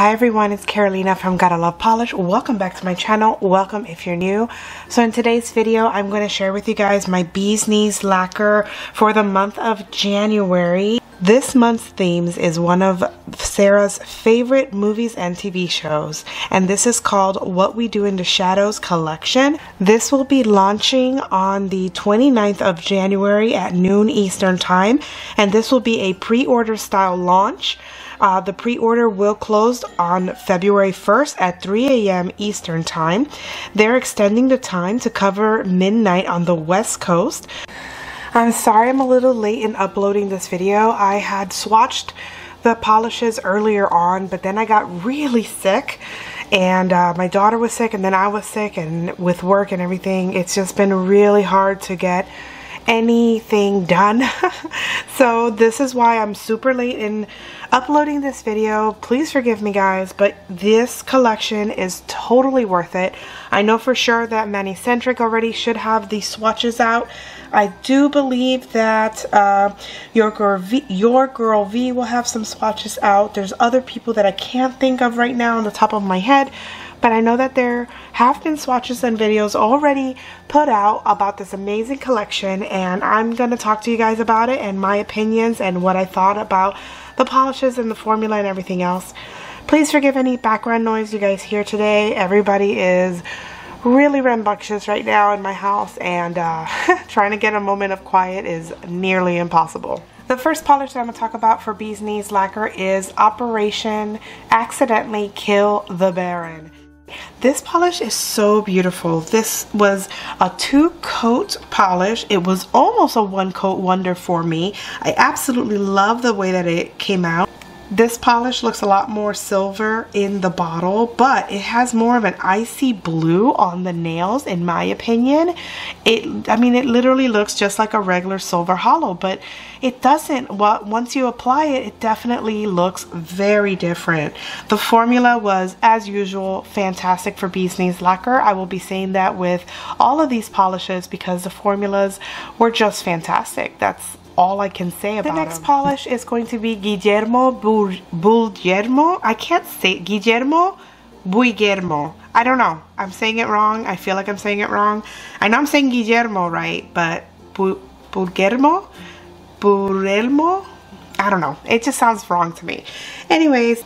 Hi everyone, it's Carolina from Gotta Love Polish. Welcome back to my channel. Welcome if you're new. So in today's video, I'm going to share with you guys my Bee's Knees lacquer for the month of January. This month's themes is one of Sarah's favorite movies and TV shows, and this is called What We Do in the Shadows collection. This will be launching on the 29th of January at noon Eastern Time, and this will be a pre-order style launch. Uh, the pre-order will close on February 1st at 3 a.m. Eastern Time. They're extending the time to cover midnight on the West Coast. I'm sorry I'm a little late in uploading this video. I had swatched the polishes earlier on, but then I got really sick and uh, my daughter was sick and then I was sick and with work and everything, it's just been really hard to get anything done. so this is why I'm super late in uploading this video. Please forgive me guys, but this collection is totally worth it. I know for sure that Many-Centric already should have these swatches out. I do believe that uh, Your, Girl v, Your Girl V will have some swatches out. There's other people that I can't think of right now on the top of my head but I know that there have been swatches and videos already put out about this amazing collection and I'm going to talk to you guys about it and my opinions and what I thought about the polishes and the formula and everything else. Please forgive any background noise you guys hear today. Everybody is really rambunctious right now in my house and uh, trying to get a moment of quiet is nearly impossible. The first polish that I'm going to talk about for Bee's Knees Lacquer is Operation Accidentally Kill the Baron. This polish is so beautiful. This was a two coat polish. It was almost a one coat wonder for me. I absolutely love the way that it came out. This polish looks a lot more silver in the bottle, but it has more of an icy blue on the nails, in my opinion. It, I mean, it literally looks just like a regular silver holo, but it doesn't. Well, once you apply it, it definitely looks very different. The formula was, as usual, fantastic for Bee's Knees Lacquer. I will be saying that with all of these polishes because the formulas were just fantastic. That's all I can say about it. The next polish is going to be Guillermo Bulgermo. I can't say Guillermo Guillermo. I don't know. I'm saying it wrong. I feel like I'm saying it wrong. I know I'm saying Guillermo right, but Bulgermo? Burelmo? I don't know. It just sounds wrong to me. Anyways,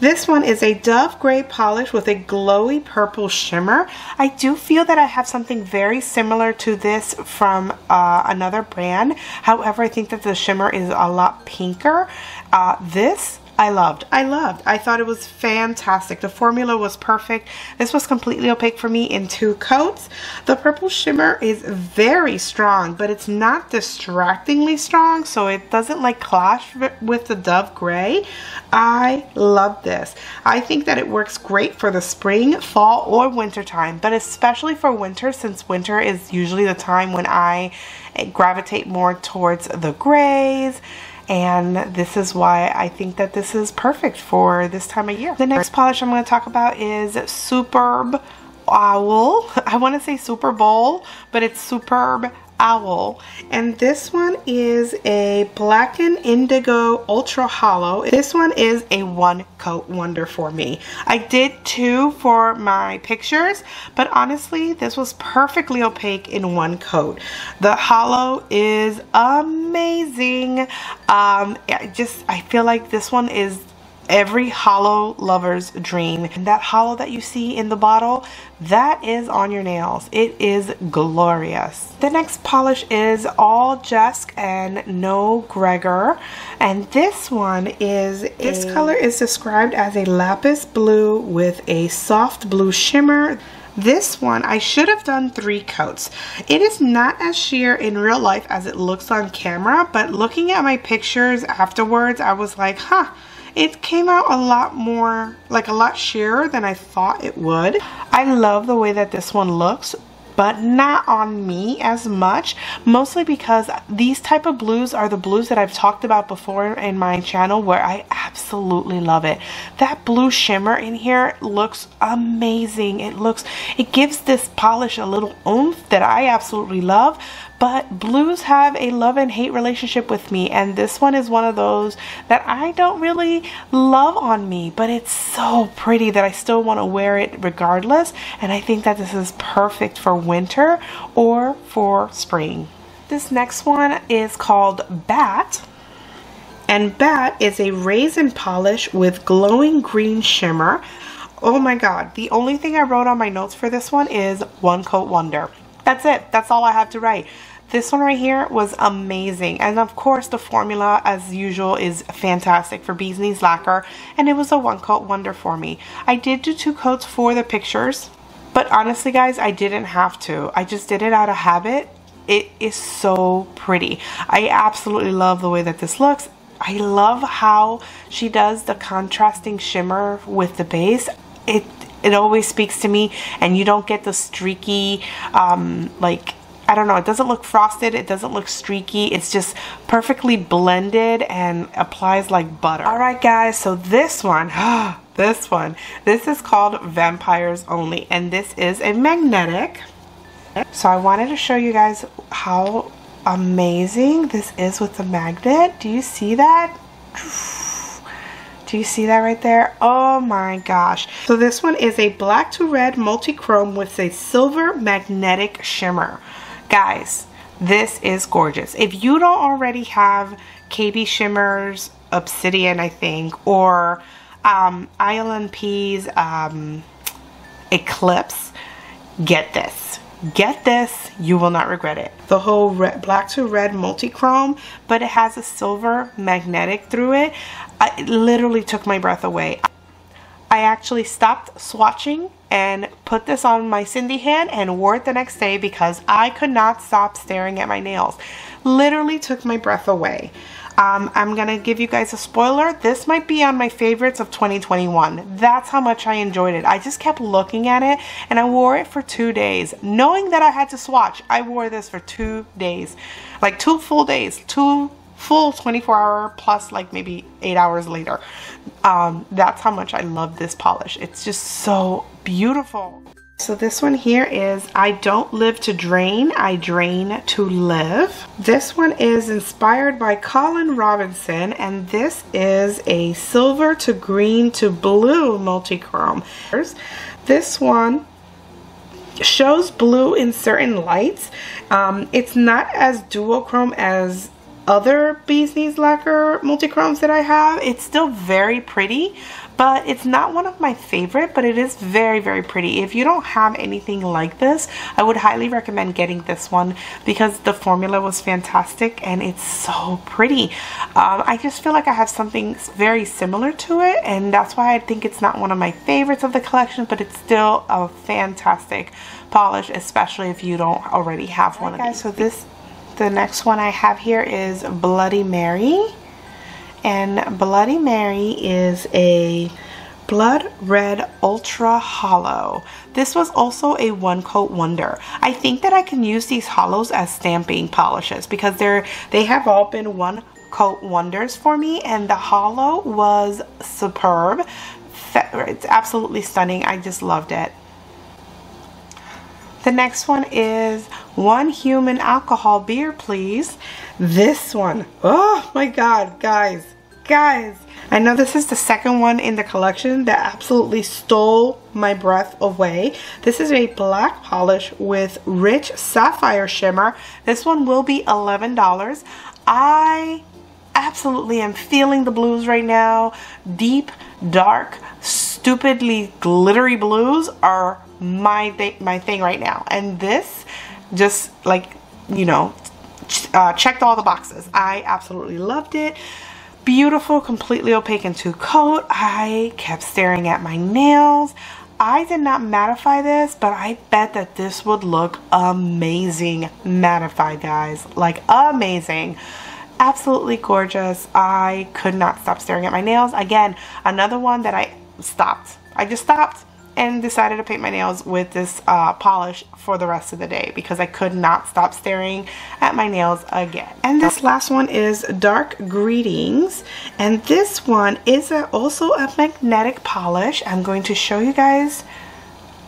this one is a Dove Gray polish with a glowy purple shimmer. I do feel that I have something very similar to this from uh, another brand. However, I think that the shimmer is a lot pinker. Uh, this I loved. I loved. I thought it was fantastic. The formula was perfect. This was completely opaque for me in two coats. The purple shimmer is very strong, but it's not distractingly strong, so it doesn't like clash with the Dove Gray. I love this. I think that it works great for the spring, fall, or winter time, but especially for winter since winter is usually the time when I eh, gravitate more towards the grays and this is why I think that this is perfect for this time of year. The next polish I'm going to talk about is Superb Owl. I want to say Super Bowl, but it's Superb Owl. And this one is a black and Indigo Ultra Holo. This one is a one coat wonder for me. I did two for my pictures, but honestly, this was perfectly opaque in one coat. The holo is amazing. Um, I just, I feel like this one is every holo lover's dream. And that holo that you see in the bottle, that is on your nails. It is glorious. The next polish is all Jesk and no Gregor. And this one is, this color is described as a lapis blue with a soft blue shimmer. This one, I should have done three coats. It is not as sheer in real life as it looks on camera, but looking at my pictures afterwards, I was like, huh, it came out a lot more, like a lot sheerer than I thought it would. I love the way that this one looks, but not on me as much mostly because these type of blues are the blues that I've talked about before in my channel where I absolutely love it that blue shimmer in here looks amazing it looks it gives this polish a little oomph that I absolutely love but blues have a love and hate relationship with me and this one is one of those that I don't really love on me but it's so pretty that I still want to wear it regardless and I think that this is perfect for winter or for spring. This next one is called Bat and Bat is a raisin polish with glowing green shimmer. Oh my god, the only thing I wrote on my notes for this one is One Coat Wonder. That's it. That's all I have to write. This one right here was amazing. And of course, the formula, as usual, is fantastic for Bee's Knees Lacquer. And it was a one coat wonder for me. I did do two coats for the pictures. But honestly, guys, I didn't have to. I just did it out of habit. It is so pretty. I absolutely love the way that this looks. I love how she does the contrasting shimmer with the base. It it always speaks to me and you don't get the streaky um, like I don't know it doesn't look frosted it doesn't look streaky it's just perfectly blended and applies like butter. Alright guys so this one this one this is called vampires only and this is a magnetic. So I wanted to show you guys how amazing this is with the magnet. Do you see that do you see that right there? Oh my gosh. So this one is a black to red multi-chrome with a silver magnetic shimmer. Guys, this is gorgeous. If you don't already have KB Shimmers Obsidian, I think, or um, ILNP's um, Eclipse, get this get this you will not regret it. The whole red, black to red multi-chrome but it has a silver magnetic through it. I, it literally took my breath away. I actually stopped swatching and put this on my Cindy hand and wore it the next day because I could not stop staring at my nails. Literally took my breath away um, I'm going to give you guys a spoiler. This might be on my favorites of 2021. That's how much I enjoyed it. I just kept looking at it and I wore it for two days. Knowing that I had to swatch, I wore this for two days. Like two full days. Two full 24 hour plus like maybe eight hours later. Um, that's how much I love this polish. It's just so beautiful. So this one here is I don't live to drain, I drain to live. This one is inspired by Colin Robinson and this is a silver to green to blue multi-chrome. This one shows blue in certain lights. Um, it's not as duochrome as other Bee's Knees lacquer multi-chromes that I have. It's still very pretty, but it's not one of my favorite, but it is very, very pretty. If you don't have anything like this, I would highly recommend getting this one because the formula was fantastic and it's so pretty. Um, I just feel like I have something very similar to it and that's why I think it's not one of my favorites of the collection, but it's still a fantastic polish, especially if you don't already have one of these. So this, the next one I have here is Bloody Mary and Bloody Mary is a Blood Red Ultra Holo. This was also a one coat wonder. I think that I can use these holos as stamping polishes because they're they have all been one coat wonders for me and the holo was superb. It's absolutely stunning. I just loved it. The next one is one human alcohol beer, please. This one, oh my God, guys, guys. I know this is the second one in the collection that absolutely stole my breath away. This is a black polish with rich sapphire shimmer. This one will be $11. I absolutely am feeling the blues right now. Deep, dark, stupidly glittery blues are my, th my thing right now. And this just like, you know, uh, checked all the boxes. I absolutely loved it. Beautiful, completely opaque and two coat. I kept staring at my nails. I did not mattify this, but I bet that this would look amazing mattified, guys. Like, amazing. Absolutely gorgeous. I could not stop staring at my nails. Again, another one that I stopped. I just stopped and decided to paint my nails with this uh, polish for the rest of the day because I could not stop staring at my nails again. And this last one is Dark Greetings and this one is a, also a magnetic polish. I'm going to show you guys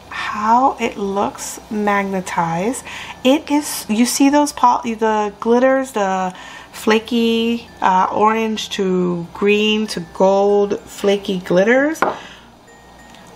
how it looks magnetized. It is, you see those, the glitters, the flaky uh, orange to green to gold flaky glitters.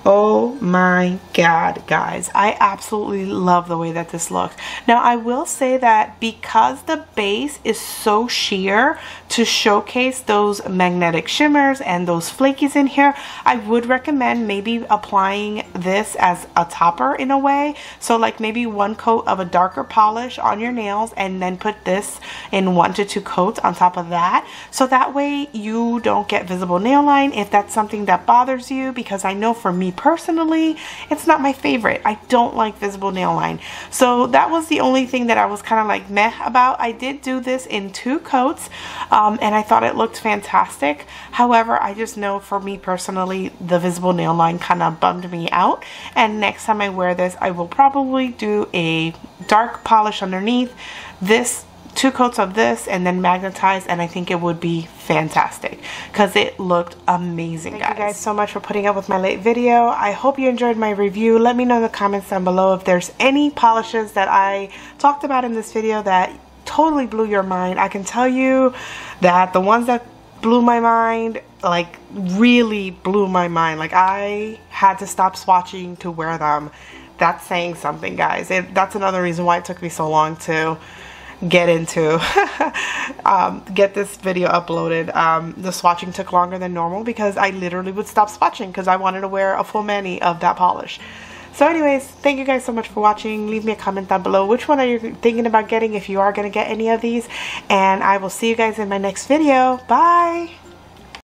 Oh my god, guys. I absolutely love the way that this looks. Now, I will say that because the base is so sheer to showcase those magnetic shimmers and those flakies in here, I would recommend maybe applying this as a topper in a way. So like maybe one coat of a darker polish on your nails and then put this in one to two coats on top of that. So that way you don't get visible nail line if that's something that bothers you because I know for me personally, it's not my favorite. I don't like visible nail line. So that was the only thing that I was kind of like meh about. I did do this in two coats um, and I thought it looked fantastic. However, I just know for me personally, the visible nail line kind of bummed me out. And next time I wear this, I will probably do a dark polish underneath. This two coats of this and then magnetize and I think it would be fantastic because it looked amazing Thank guys. you guys so much for putting up with my late video. I hope you enjoyed my review. Let me know in the comments down below if there's any polishes that I talked about in this video that totally blew your mind. I can tell you that the ones that blew my mind like really blew my mind like I had to stop swatching to wear them that's saying something guys it, that's another reason why it took me so long to get into um, get this video uploaded. Um, the swatching took longer than normal because I literally would stop swatching because I wanted to wear a full mani of that polish. So anyways, thank you guys so much for watching. Leave me a comment down below. Which one are you thinking about getting if you are going to get any of these? And I will see you guys in my next video. Bye!